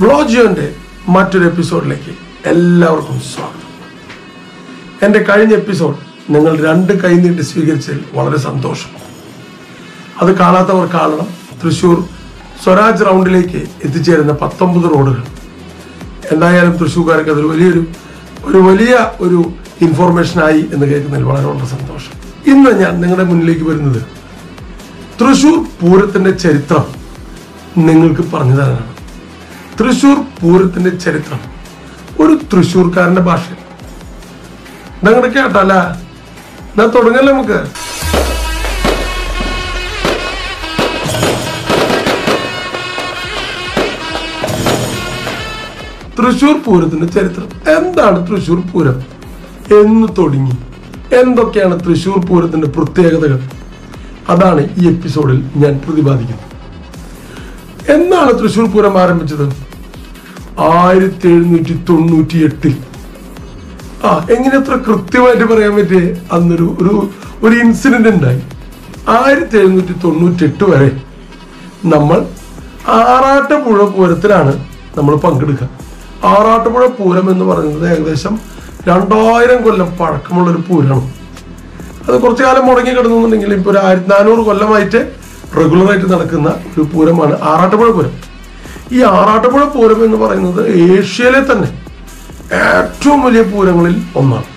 വ്ളോജിയോന്റെ മറ്റൊരു എപ്പിസോഡിലേക്ക് എല്ലാവർക്കും സ്വാഗതം. എന്റെ കഴിഞ്ഞ എപ്പിസോഡ് നിങ്ങൾ രണ്ട് കൈ നീട്ടി സ്വീകരിച്ചതിൽ വളരെ സന്തോഷം. അത് കാണാത്തവർ കാണണം. തൃശ്ശൂർ സ്വരാജ് റൗണ്ടിലേക്ക് എത്തിച്ചേരുന്ന പത്തൊമ്പത് റോഡുകൾ. എന്തായാലും തൃശ്ശൂർക്കാർക്ക് അതൊരു വലിയൊരു ഒരു വലിയ ഒരു ഇൻഫോർമേഷനായി എന്ന് കേൾക്കുന്നതിൽ വളരെ വളരെ സന്തോഷം. ഇന്ന് ഞാൻ നിങ്ങളുടെ മുന്നിലേക്ക് വരുന്നത് തൃശ്ശൂർ പൂരത്തിന്റെ ചരിത്രം നിങ്ങൾക്ക് പറഞ്ഞു തരാനാണ്. തൃശ്ശൂർ പൂരത്തിന്റെ ചരിത്രം. ഒരു തൃശൂർക്കാരന്റെ ഭാഷ. നിങ്ങളുടെ കേട്ടല്ല ഞാൻ തുടങ്ങല്ലേ നമുക്ക്? തൃശൂർ പൂരത്തിന്റെ ചരിത്രം. എന്താണ് തൃശൂർ പൂരം? എന്ന് തുടങ്ങി. എന്തൊക്കെയാണ് തൃശൂർ പൂരത്തിന്റെ പ്രത്യേകതകൾ? അതാണ് ഈ എപ്പിസോഡിൽ ഞാൻ പ്രതിപാദിക്കുന്നത്. എന്നാണ് തൃശൂർ പൂരം ആരംഭിച്ചത്? ആയിരത്തി എഴുന്നൂറ്റി തൊണ്ണൂറ്റി എട്ടിൽ ആ എങ്ങനെ അത്ര കൃത്യമായിട്ട് പറയാൻ പറ്റിയ? അന്നൊരു ഒരു ഒരു ഇൻസിഡന്റ് ഉണ്ടായി. ആയിരത്തി എഴുന്നൂറ്റി തൊണ്ണൂറ്റി എട്ട് വരെ നമ്മൾ ആറാട്ടുപുഴ പൂരത്തിലാണ് നമ്മൾ പങ്കെടുക്കുക. ആറാട്ടുപുഴ പൂരം എന്ന് പറയുന്നത് ഏകദേശം രണ്ടായിരം കൊല്ലം പഴക്കമുള്ള ഒരു പൂരമാണ്. അത് കുറച്ചു കാലം മുടങ്ങി കിടന്നുണ്ടെങ്കിൽ ഇപ്പൊ ഒരു ആയിരത്തി നാനൂറ് കൊല്ലമായിട്ട് റെഗുലറായിട്ട് നടക്കുന്ന ഒരു പൂരമാണ് ആറാട്ടുപുഴ പൂരം. ഈ ആറാട്ടുപുഴ പൂരം എന്ന് പറയുന്നത് ഏഷ്യയിലെ തന്നെ ഏറ്റവും വലിയ പൂരങ്ങളിൽ ഒന്നാണ്.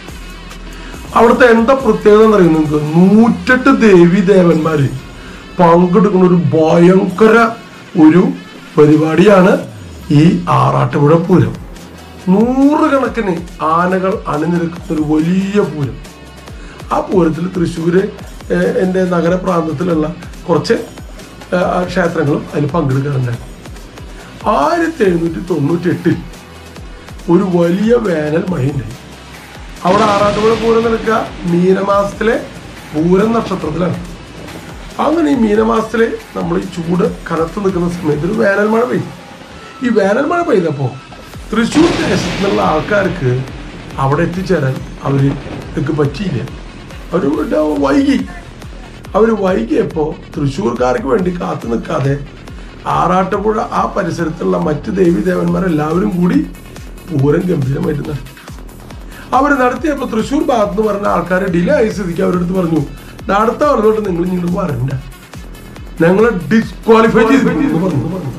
അവിടുത്തെ എന്താ പ്രത്യേകത എന്ന് അറിയുന്നത് നിങ്ങൾക്ക് നൂറ്റെട്ട് ദേവി ദേവന്മാര് പങ്കെടുക്കുന്ന ഒരു ഭയങ്കര ഒരു പരിപാടിയാണ് ഈ ആറാട്ടുപുഴ പൂരം. നൂറുകണക്കിന് ആനകൾ അണിനിരക്കുന്ന ഒരു വലിയ പൂരം. ആ പൂരത്തിൽ തൃശ്ശൂര് എന്റെ നഗരപ്രാന്തത്തിലുള്ള കുറച്ച് ക്ഷേത്രങ്ങളും അതിൽ പങ്കെടുക്കാറുണ്ടായിരുന്നു ആയിരത്തി എഴുന്നൂറ്റി തൊണ്ണൂറ്റി എട്ടിൽ ഒരു വലിയ വേനൽ മഴയുണ്ടായി. അവിടെ ആറാട്ടുപുഴ പൂരം നിൽക്കുക മീനമാസത്തിലെ പൂരം നക്ഷത്രത്തിലാണ്. അങ്ങനെ ഈ മീനമാസത്തിലെ നമ്മൾ ഈ ചൂട് കനത്ത് നിൽക്കുന്ന സമയത്ത് ഒരു വേനൽ മഴ പെയ്തു. ഈ വേനൽ മഴ പെയ്തപ്പോൾ തൃശ്ശൂർ ദേശത്തു നിന്നുള്ള ആൾക്കാർക്ക് അവിടെ എത്തിച്ചേരാൻ അവർക്ക് പറ്റിയില്ല. അവർ വൈകി. അവർ വൈകിയപ്പോൾ തൃശ്ശൂർക്കാർക്ക് വേണ്ടി കാത്തു നിൽക്കാതെ ആറാട്ടുപുഴ ആ പരിസരത്തുള്ള മറ്റ് ദേവി ദേവന്മാരെല്ലാവരും കൂടി പൂരം ഗംഭീരമായിട്ട് നടത്തി. അവർ നടത്തിയപ്പോൾ തൃശ്ശൂർ ഭാഗത്ത് നിന്ന് പറഞ്ഞ ആൾക്കാരെ ഡിലേ ആയി സ്ഥിതിക്ക് അവരുടെ അടുത്ത് പറഞ്ഞു നടത്ത പറഞ്ഞോട്ട് നിങ്ങൾ ഇങ്ങോട്ട് വരണ്ട. ഞങ്ങളെ ഡിസ്ക്വാളിഫൈ ചെയ്ത്. പറഞ്ഞു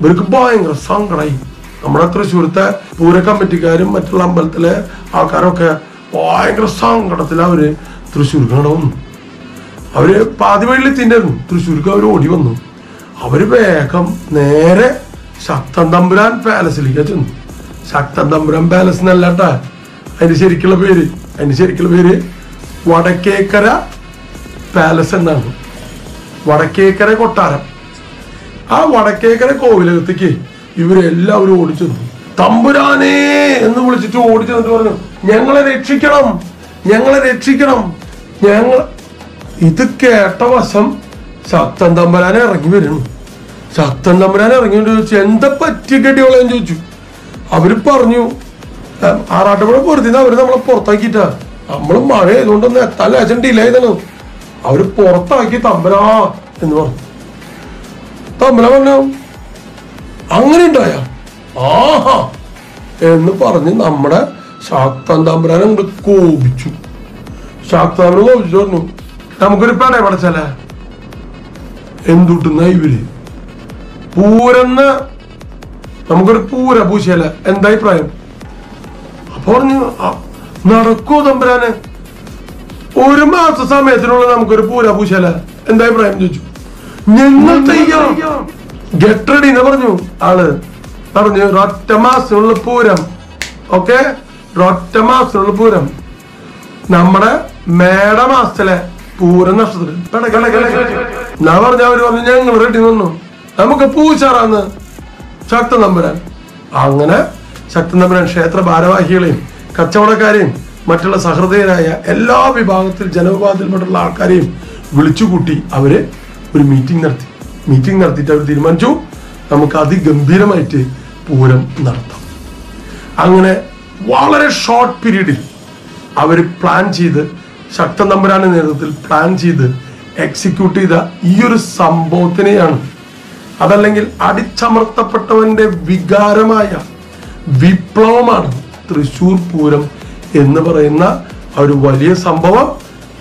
ഇവർക്ക് ഭയങ്കര സങ്കടമായി നമ്മുടെ തൃശ്ശൂരത്തെ പൂര കമ്മിറ്റിക്കാരും മറ്റുള്ള അമ്പലത്തിലെ ആൾക്കാരൊക്കെ ഭയങ്കര സങ്കടത്തിൽ അവർ തൃശ്ശൂർക്ക് നടന്നു. അവർ പാതി വഴിയിൽ തിന്നായിരുന്നു തൃശ്ശൂർക്ക് അവർ ഓടി വന്നു. അവർ വേഗം നേരെ ശക്തൻ തമ്പുരാൻ പാലസിലേക്ക് ചെന്നു. ശക്തൻ തമ്പുരാൻ പാലസ് എന്നല്ല കേട്ടാ അതിന് ശരിക്കുള്ള പേര് അതിന് ശരിക്കുള്ള പേര് വടക്കേക്കര പാലസ് എന്നാണ്. വടക്കേക്കര കൊട്ടാരം. ആ വടക്കേക്കര കോവിലകത്തേക്ക് ഇവരെല്ലാവരും ഓടിച്ചു തമ്പുരാനേ എന്ന് വിളിച്ചിട്ട് ഓടിച്ചു എന്നിട്ട് പറഞ്ഞു ഞങ്ങളെ രക്ഷിക്കണം ഞങ്ങളെ രക്ഷിക്കണം ഞങ്ങൾ ഇത് കേട്ട വശം ശക്തൻ തമ്പുരാനെ ഇറങ്ങി വരുന്നു. ശക്തൻ തമ്പുരാൻ ഇറങ്ങിയോണ്ട് ചോദിച്ചു എന്താ പറ്റി കെട്ടിയോളെന്ന് ചോദിച്ചു. അവർ പറഞ്ഞു "ഏം, ആറാട്ടുപുഴ പുറത്തുനിന്ന് അവർ നമ്മളെ പുറത്താക്കിട്ടാ നമ്മൾ മഴ ആയതുകൊണ്ടൊന്ന് എത്താൻ ലേശം ഡിലേ ചെയ്താണ് അവർ പുറത്താക്കി തമ്പരാ എന്ന് പറഞ്ഞു. തമ്പല പറഞ്ഞു അങ്ങനെ ഉണ്ടായ ആഹാ എന്ന് പറഞ്ഞ് നമ്മുടെ ശാക്തൻ തമ്പുരാനെ അങ്ങോട്ട് കോപിച്ചു. ശാക്താവിനെ കോപിച്ചു പറഞ്ഞു നമുക്കൊരു പേട പടച്ചാല? എന്തുട്ടുന്ന ഇവർ? പൂരെന്ന് നമുക്കൊരു പൂര പൂശിയല്ല എന്താ അഭിപ്രായം? അപ്പൊ പറഞ്ഞു "ആ, നടക്കൂ തമ്പുരാന്. ഒരു മാസ സമയത്തിനുള്ളിൽ നമുക്കൊരു പൂര പൂശല എന്താ അഭിപ്രായം ചോദിച്ചു? ഞങ്ങൾ തെയ്യം ഗെറ്റ് എന്ന് പറഞ്ഞു ആൾ. പറഞ്ഞു ഒറ്റ മാസത്തിനുള്ള പൂരം. ഓക്കെ? ഒറ്റ മാസത്തിനുള്ള പൂരം. നമ്മുടെ മേടമാസത്തിലെ പൂരം നഷ്ടത്തിൽ ഞാൻ പറഞ്ഞു അവർ പറഞ്ഞു ഞങ്ങൾ റെഡി നിന്നു. നമുക്ക് പൂച്ചാറാന്ന് ശക്ത നമ്പുരാൻ. അങ്ങനെ ശക്ത നമ്പുരാൻ ക്ഷേത്ര ഭാരവാഹികളെയും കച്ചവടക്കാരെയും മറ്റുള്ള സഹൃദയരായ എല്ലാ വിഭാഗത്തിൽ ജനവിഭാഗത്തിൽപ്പെട്ടുള്ള ആൾക്കാരെയും വിളിച്ചുകൂട്ടി അവർ ഒരു മീറ്റിംഗ് നടത്തി. മീറ്റിംഗ് നടത്തിയിട്ട് അവർ തീരുമാനിച്ചു. നമുക്ക് അതിഗംഭീരമായിട്ട് പൂരം നടത്താം. അങ്ങനെ വളരെ ഷോർട്ട് പീരീഡിൽ അവർ പ്ലാൻ ചെയ്ത് ശക്തൻ തമ്പുരാന്റെ നേതൃത്വത്തിൽ പ്ലാൻ ചെയ്ത് എക്സിക്യൂട്ട് ചെയ്ത ഈ ഒരു സംഭവത്തിനെയാണ് അതല്ലെങ്കിൽ അടിച്ചമർത്തപ്പെട്ടവന്റെ വികാരമായ വിപ്ലവമാണ് തൃശൂർ പൂരം എന്ന് പറയുന്ന ഒരു വലിയ സംഭവം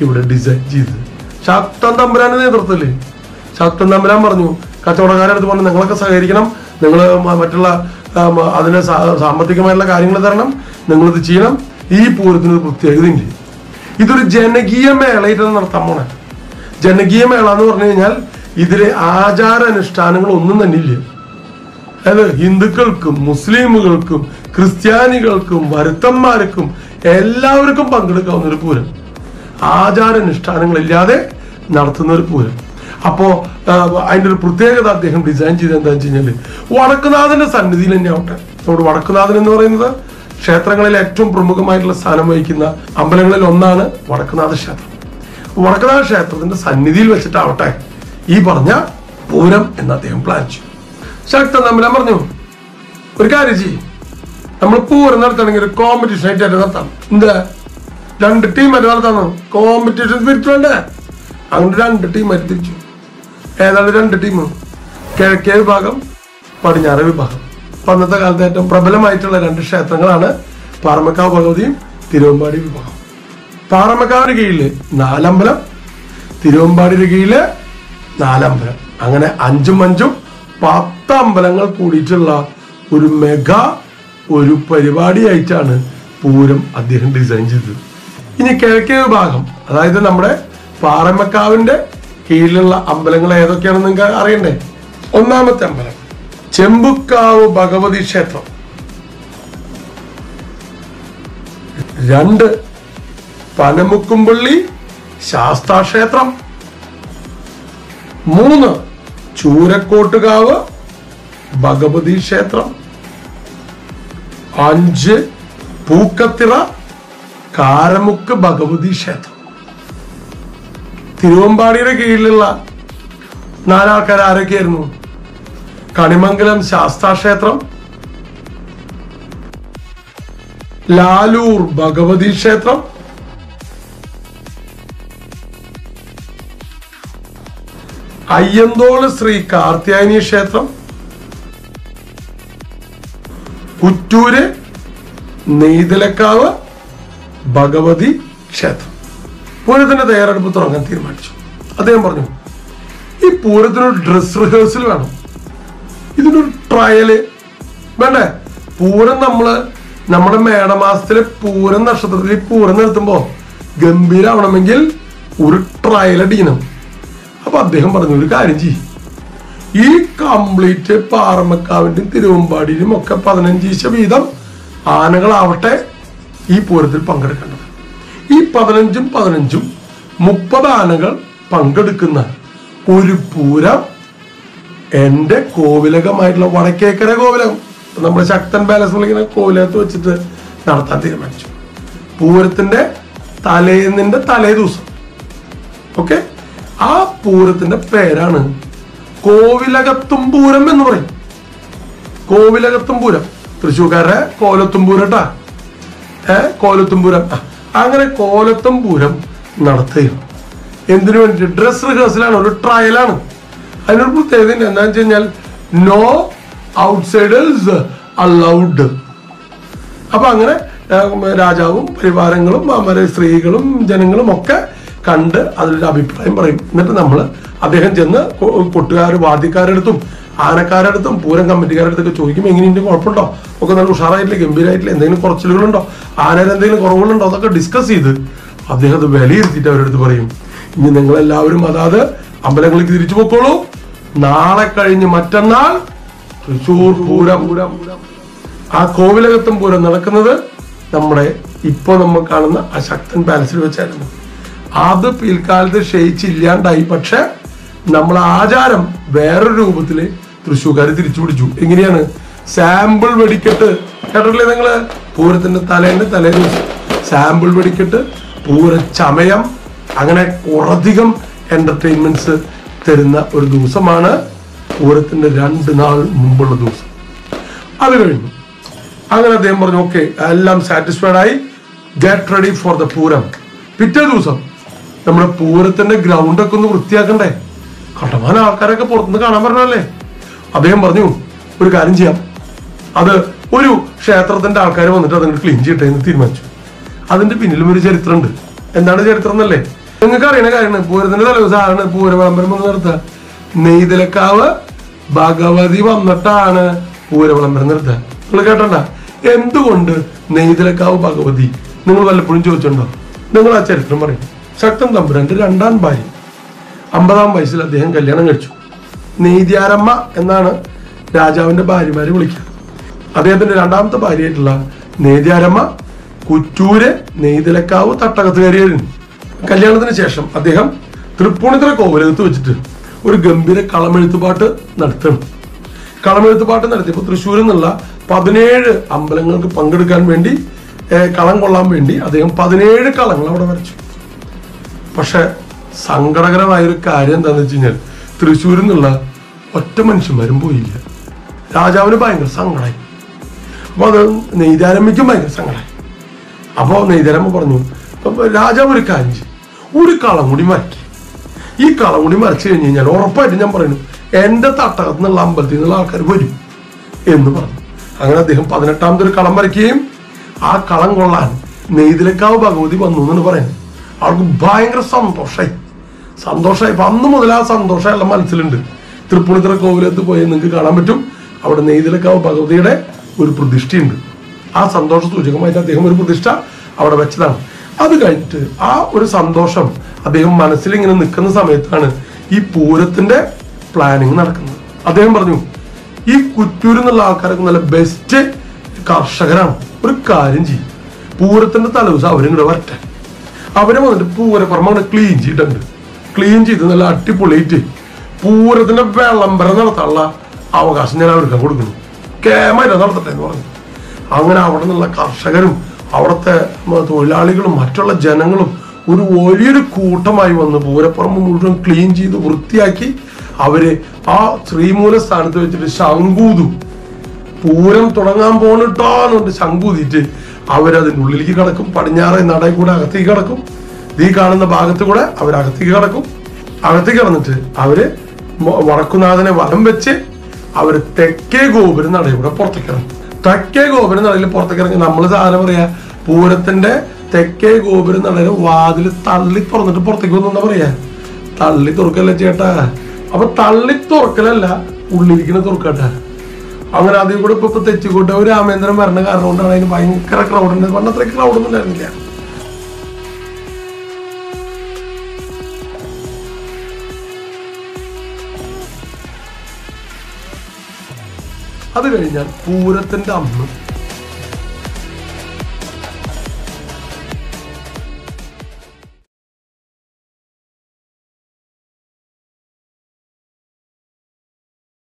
ഇവിടെ ഡിസൈൻ ചെയ്തത്. ശക്തൻ തമ്പുരാന്റെ നേതൃത്വത്തിൽ. ശക്തൻ തമ്പുരാൻ പറഞ്ഞു കച്ചവടക്കാരുടെ അടുത്ത് പറഞ്ഞു നിങ്ങളൊക്കെ സഹകരിക്കണം. നിങ്ങൾ മറ്റുള്ള അതിന് സാമ്പത്തികമായിട്ടുള്ള കാര്യങ്ങൾ തരണം. നിങ്ങളിത് ചെയ്യണം. ഈ പൂരത്തിന് ഇല്ല ഇതൊരു ജനകീയ മേളയിട്ട് നടത്താൻ പോണേ. ജനകീയ മേള എന്ന് പറഞ്ഞു കഴിഞ്ഞാൽ ഇതിലെ ആചാര അനുഷ്ഠാനങ്ങൾ ഒന്നും തന്നെ ഇല്ല അത് ഹിന്ദുക്കൾക്കും മുസ്ലിമുകൾക്കും ക്രിസ്ത്യാനികൾക്കും വരുത്തന്മാർക്കും എല്ലാവർക്കും പങ്കെടുക്കാവുന്ന ഒരു പൂരം. ആചാരാനുഷ്ഠാനങ്ങളില്ലാതെ നടത്തുന്ന ഒരു പൂരം. അപ്പോ അതിന്റെ ഒരു പ്രത്യേകത അദ്ദേഹം ഡിസൈൻ ചെയ്ത് എന്താ വെച്ച് വടക്കുനാഥന്റെ സന്നിധിയിൽ തന്നെ ആവട്ടെ. നമ്മുടെ വടക്കുനാഥൻ എന്ന് പറയുന്നത് ക്ഷേത്രങ്ങളിൽ ഏറ്റവും പ്രമുഖമായിട്ടുള്ള സ്ഥാനം വഹിക്കുന്ന അമ്പലങ്ങളിൽ ഒന്നാണ് വടക്കുനാഥ ക്ഷേത്രം. വടക്കുനാഥ ക്ഷേത്രത്തിന്റെ സന്നിധിയിൽ വെച്ചിട്ടാവട്ടെ. ഈ പറഞ്ഞ പൂരം എന്ന് അദ്ദേഹം പ്ലാൻ ചെയ്തു. ശക്തൻ തമ്പുരാൻ പറഞ്ഞു ഒരു കാര്യം ചെയ്യും. നമ്മൾ പൂരം നടത്തണമെങ്കിൽ ഒരു കോമ്പറ്റീഷൻ ആയിട്ട് നടത്താം. എന്താ? രണ്ട് ടീമായിട്ട് നടത്താണോ കോമ്പറ്റീഷൻ വേണ്ടേ? അങ്ങനെ രണ്ട് ടീമായിട്ട് തിരിച്ചു. ഏതാണ് രണ്ട് ടീം കിഴക്കേ വിഭാഗം പടിഞ്ഞാറ് വിഭാഗം. അന്നത്തെ കാലത്ത് ഏറ്റവും പ്രബലമായിട്ടുള്ള രണ്ട് ക്ഷേത്രങ്ങളാണ് പാറമക്കാവ് ഭഗവതിയും തിരുവമ്പാടി വിഭാഗം. പാറമക്കാവിന് കീഴിൽ നാലമ്പലം തിരുവമ്പാടിയുടെ കീഴിൽ നാലമ്പലം. അങ്ങനെ അഞ്ചും അഞ്ചും പത്ത് അമ്പലങ്ങൾ കൂടിയിട്ടുള്ള ഒരു മെഗാ ഒരു പരിപാടിയായിട്ടാണ് പൂരം അദ്ദേഹം ഡിസൈൻ ചെയ്തത്. ഇനി കിഴക്കേ വിഭാഗം അതായത് നമ്മുടെ പാറമക്കാവിന്റെ കീഴിലുള്ള അമ്പലങ്ങൾ ഏതൊക്കെയാണെന്ന് നിങ്ങൾക്ക് അറിയണ്ടേ? ഒന്നാമത്തെ അമ്പലം ചെമ്പുക്കാവ് ഭഗവതി ക്ഷേത്രം. രണ്ട് പനമുക്കുംപള്ളി ശാസ്താക്ഷേത്രം. മൂന്ന് ചൂരക്കോട്ടുകാവ് ഭഗവതി ക്ഷേത്രം. അഞ്ച് പൂക്കത്തിറ കാരമുക്ക് ഭഗവതി ക്ഷേത്രം. തിരുവമ്പാടിയുടെ കീഴിലുള്ള നാലാൾക്കാർ ആരൊക്കെയായിരുന്നു? കണിമംഗലം ശാസ്താക്ഷേത്രം. ലാലൂർ ഭഗവതി ക്ഷേത്രം. അയ്യന്തോൾ ശ്രീ കാർത്യായനി ക്ഷേത്രം കുറ്റൂര് നെയ്തലക്കാവ് ഭഗവതി ക്ഷേത്രം. പൂരത്തിന്റെ തയ്യാറെടുപ്പ് തുടങ്ങാൻ തീരുമാനിച്ചു. അദ്ദേഹം പറഞ്ഞു ഈ പൂരത്തിനൊരു ഡ്രസ് റിഹേഴ്സൽ വേണം. ഇതിനൊരു ട്രയൽ വേണ്ടേ? പൂരം നമ്മൾ നമ്മുടെ മേടമാസത്തിലെ പൂരം നക്ഷത്രത്തിൽ പൂരം നിർത്തുമ്പോ ഗംഭീരാവണമെങ്കിൽ ഒരു ട്രയൽ അടിക്കണം. അപ്പൊ അദ്ദേഹം പറഞ്ഞു ഒരു കാര്യം ചെയ്യും. ഈ കംപ്ലീറ്റ് പാറമക്കാവിന്റെയും തിരുവമ്പാടിയിലും ഒക്കെ പതിനഞ്ച് ഈശ വീതം ആനകളാവട്ടെ ഈ പൂരത്തിൽ പങ്കെടുക്കേണ്ടത്. ഈ പതിനഞ്ചും പതിനഞ്ചും മുപ്പത് ആനകൾ പങ്കെടുക്കുന്ന ഒരു പൂരം എന്റെ കോവിലകമായിട്ടുള്ള വടക്കേക്കര കോവിലകം. നമ്മുടെ ശക്തൻ പാലസ് വിളിക്കുന്ന കോവിലകത്ത് വെച്ചിട്ട് നടത്താൻ തീരുമാനിച്ചു. പൂരത്തിന്റെ തലേന്നിന്റെ തലേ ദിവസം. ഓക്കെ ആ പൂരത്തിന്റെ പേരാണ് കോവിലകത്തും പൂരം എന്ന് പറയും. കോവിലകത്തും പൂരം തൃശ്ശൂർക്കാരുടെ കോലത്തും കേട്ടാ ഏ കോലത്തും പൂരം അങ്ങനെ കോലത്തുംപൂരം നടത്തുകയാണ്. എന്തിനു വേണ്ടി ഡ്രസ് റിഹേഴ്സലാണ് ഒരു ട്രയലാണ് അതിനൊരു പ്രത്യേകത. എന്താണെന്ന് വെച്ച് കഴിഞ്ഞാൽ നോ ഔട്ട്സൈഡേഴ്സ് അലൗഡ് അപ്പൊ അങ്ങനെ രാജാവും പരിവാരങ്ങളും സ്ത്രീകളും ജനങ്ങളും ഒക്കെ കണ്ട് അതിലൊരു അഭിപ്രായം പറയും. എന്നിട്ട് നമ്മൾ അദ്ദേഹം ചെന്ന് കൊട്ടുകാർ വാദ്യക്കാരെടുത്തും ആനക്കാരെടുത്തും പൂരം കമ്മിറ്റിക്കാരടുത്തൊക്കെ ചോദിക്കും എങ്ങനെയുണ്ട്? കുഴപ്പമുണ്ടോ? ഒക്കെ നല്ല ഉഷാറായിട്ടില്ല? ഗംഭീരമായിട്ടില്ല എന്തെങ്കിലും കുറച്ചിലുകളുണ്ടോ? ആനരെന്തെങ്കിലും കുറവുകളുണ്ടോ? അതൊക്കെ ഡിസ്കസ് ചെയ്ത് അദ്ദേഹം അത് വിലയിരുത്തിയിട്ട് അവരടുത്ത് പറയും. ഇനി നിങ്ങൾ എല്ലാവരും അതാത് അമ്പലങ്ങളിലേക്ക് തിരിച്ചു പോയിക്കോളൂ നാളെ കഴിഞ്ഞ് മറ്റന്നാൾ തൃശൂർ പൂരം. ആ കോവിലകത്തും പൂരം നടക്കുന്നത് നമ്മുടെ ഇപ്പോൾ നമ്മൾ കാണുന്ന ആ ശക്തൻ പാലസിൽ വെച്ചായിരുന്നു. അത് പിൽക്കാലത്ത് ക്ഷയിച്ചില്ലാണ്ടായി. പക്ഷെ നമ്മൾ ആചാരം വേറൊരു രൂപത്തിൽ തൃശ്ശൂർക്കാർ തിരിച്ചു പിടിച്ചു. എങ്ങനെയാണ്? സാമ്പിൾ വെടിക്കെട്ട്. കേട്ടില്ലേ നിങ്ങൾ? പൂരത്തിന്റെ തലേന്റെ തലേ ദിവസം. സാമ്പിൾ വെടിക്കെട്ട് പൂര ചമയം അങ്ങനെ കുറധികം എന്റർടൈൻമെന്റ്സ് തരുന്ന ഒരു ദിവസമാണ് പൂരത്തിന്റെ രണ്ട് നാൾ മുമ്പുള്ള ദിവസം. അത് കഴിഞ്ഞു. അങ്ങനെ അദ്ദേഹം പറഞ്ഞു ഓക്കെ എല്ലാം സാറ്റിസ്ഫൈഡ് ആയി. Get ready for the Pooram. പിറ്റേ ദിവസം നമ്മുടെ പൂരത്തിന്റെ ഗ്രൗണ്ട് ഒക്കെ ഒന്ന് വൃത്തിയാക്കണ്ടേ? കണ്ടമാന ആൾക്കാരൊക്കെ പുറത്തുനിന്ന് കാണാൻ പറഞ്ഞല്ലേ അദ്ദേഹം പറഞ്ഞു ഒരു കാര്യം ചെയ്യാം. അത് ഒരു ക്ഷേത്രത്തിന്റെ ആൾക്കാർ വന്നിട്ട് അതങ്ങോട്ട് ക്ലീൻ ചെയ്യട്ടെ എന്ന് തീരുമാനിച്ചു. അതിന്റെ പിന്നിലും ഒരു ചരിത്രമുണ്ട്. എന്താണ് ചരിത്രം എന്നല്ലേ? നിങ്ങൾക്ക് അറിയണ കാര്യമാണ്. പൂരത്തിന്റെ തലേദിവസമാണ് പൂര വിളംബരം വന്ന് നിർത്തുക? നെയ്തലക്കാവ് ഭഗവതി വന്നിട്ടാണ് പൂരവിളംബരം നിർത്തുക. നിങ്ങൾ കേട്ടണ്ട? എന്തുകൊണ്ട് നെയ്തലക്കാവ് ഭഗവതി? നിങ്ങൾ വല്ലപ്പോഴും ചോദിച്ചിട്ടുണ്ടോ? നിങ്ങൾ ആ ചരിത്രം പറയും. ശക്തൻ തമ്പുരാന്റെ രണ്ടാം ഭാര്യ. അമ്പതാം വയസ്സിൽ അദ്ദേഹം കല്യാണം കഴിച്ചു. നെയ്തിയാരമ്മ എന്നാണ് രാജാവിന്റെ ഭാര്യമാരെ വിളിക്കുക. അദ്ദേഹത്തിന്റെ രണ്ടാമത്തെ ഭാര്യയായിട്ടുള്ള നെയ്തിയാരമ്മ കുറ്റൂര് നെയ്തിലക്കാവ് തട്ടകത്തുകാരിയായിരുന്നു കല്യാണത്തിന് ശേഷം അദ്ദേഹം തൃപ്പൂണിത്തുറ കോവിലകത്ത് വെച്ചിട്ട് ഒരു ഗംഭീര കളമെഴുത്തുപാട്ട് നടത്തണം കളമെഴുത്തുപാട്ട് നടത്തിയപ്പോൾ തൃശ്ശൂരിൽ നിന്നുള്ള പതിനേഴ് അമ്പലങ്ങൾക്ക് പങ്കെടുക്കാൻ വേണ്ടി കളം കൊള്ളാൻ വേണ്ടി അദ്ദേഹം പതിനേഴ് കളങ്ങൾ അവിടെ വരച്ചു. പക്ഷെ സങ്കടകരമായൊരു കാര്യം എന്താണെന്ന് വെച്ച് കഴിഞ്ഞാൽ തൃശ്ശൂരിൽ നിന്നുള്ള ഒറ്റ മനുഷ്യന്മാരും പോയില്ല. രാജാവിന് ഭയങ്കര സങ്കടമായി അപ്പൊ അത് നെയ്താരമ്മയ്ക്കും ഭയങ്കര സങ്കടമായി അപ്പൊ നെയ്താരമ്മ പറഞ്ഞു രാജാവ് ഒരു കാഞ്ച് ഒരു കളം കൂടി മരക്കി. ഈ കളം കൂടി മരച്ചു കഴിഞ്ഞ് കഴിഞ്ഞാൽ ഉറപ്പായിട്ട് ഞാൻ പറയുന്നു എന്റെ തട്ടകത്ത് നിന്നുള്ള അമ്പലത്തിൽ നിന്നുള്ള ആൾക്കാർ വരും എന്ന് പറഞ്ഞു. അങ്ങനെ അദ്ദേഹം പതിനെട്ടാമത്തെ ഒരു കളം വരയ്ക്കുകയും ആ കളം കൊള്ളാൻ നെയ്തിലക്കാവ് ഭഗവതി വന്നു എന്നാണ് പറയുന്നത്. അവർക്ക് ഭയങ്കര സന്തോഷമായി സന്തോഷമായി അപ്പൊ അന്ന് മുതൽ ആ സന്തോഷം എല്ലാം മനസ്സിലുണ്ട്. തൃപ്പൂണിത്തുറ കോവിലത്ത് പോയി നിങ്ങൾക്ക് കാണാൻ പറ്റും. അവിടെ നെയ്തിലക്കാവ് ഭഗവതിയുടെ ഒരു പ്രതിഷ്ഠയുണ്ട്. ആ സന്തോഷ സൂചകമായിട്ട് അദ്ദേഹം ഒരു പ്രതിഷ്ഠ അവിടെ വെച്ചതാണ്. അത് കഴിഞ്ഞിട്ട് ആ ഒരു സന്തോഷം അദ്ദേഹം മനസ്സിൽ ഇങ്ങനെ നിൽക്കുന്ന സമയത്താണ് ഈ പൂരത്തിന്റെ പ്ലാനിങ് നടക്കുന്നത്. അദ്ദേഹം പറഞ്ഞു ഈ കുറ്റൂരിൽ നിന്നുള്ള ആൾക്കാരൊക്കെ നല്ല ബെസ്റ്റ് കർഷകരാണ്. ഒരു കാര്യം ചെയ്യും. പൂരത്തിന്റെ തലേദിവസം അവരും കൂടെ വരട്ടെ. അവരെ വന്നിട്ട് പൂര അങ്ങനെ ക്ലീൻ ചെയ്തിട്ടുണ്ട്. ക്ലീൻ ചെയ്ത് നല്ല അടിപൊളിയായിട്ട് പൂരത്തിന്റെ വിളംബരം നടത്താനുള്ള അവകാശം ഞാൻ അവർക്ക് കൊടുക്കുന്നു. കേമര നടത്തട്ടെ എന്ന് പറഞ്ഞു. അങ്ങനെ അവിടെ നിന്നുള്ള കർഷകരും അവിടുത്തെ തൊഴിലാളികളും മറ്റുള്ള ജനങ്ങളും ഒരു വലിയൊരു കൂട്ടമായി വന്ന് പൂരപ്പുറമ്പ് മുഴുവൻ ക്ലീൻ ചെയ്ത് വൃത്തിയാക്കി അവർ ആ ശ്രീമൂല സ്ഥാനത്ത് വെച്ചിട്ട് ശങ്കൂതു പൂരം തുടങ്ങാൻ പോണിട്ടാന്നുണ്ട് ശങ്കൂതിയിട്ട് അവരതിന്റെ ഉള്ളിലേക്ക് കടക്കും. പടിഞ്ഞാറ് നടയിൽ കൂടെ അകത്തേക്ക് കിടക്കും. ഈ കാണുന്ന ഭാഗത്ത് കൂടെ അവരകത്തേക്ക് കിടക്കും. അകത്തേക്ക് കിടന്നിട്ട് അവർ വടക്കുനാഥനെ വലം വെച്ച് അവർ തെക്കേ ഗോപുരം നടയിലൂടെ പുറത്തേക്ക് ഇറങ്ങും. തെക്കേ ഗോപുരം നടയിൽ പുറത്തേക്ക് ഇറങ്ങി നമ്മൾ സാധനം പറയാ പൂരത്തിന്റെ തെക്കേ ഗോപുരം നടയിൽ വാതിൽ തള്ളി തുറന്നിട്ട് പുറത്തേക്ക് വന്നു എന്താ പറയാ? തള്ളി തുറക്കല്ലേ ചേട്ടാ? അപ്പൊ തള്ളി തുറക്കലല്ല ഉള്ളിരിക്കുന്ന തുറക്കട്ടെ. അങ്ങനെ അതിൽ കൂടെ ഇപ്പൊ തെച്ചിക്കോട്ടെ ഒരു രാമേന്ദ്രൻ വരണ കാരണം കൊണ്ടാണ് അതിന് ഭയങ്കര ക്രൗഡ് ഉണ്ട്. പറഞ്ഞ അത്രയ്ക്ക് ക്രൗഡ് ഒന്നും ഉണ്ടായിരുന്നില്ല. അത് കഴിഞ്ഞാൽ പൂരത്തിന്റെ അന്ന്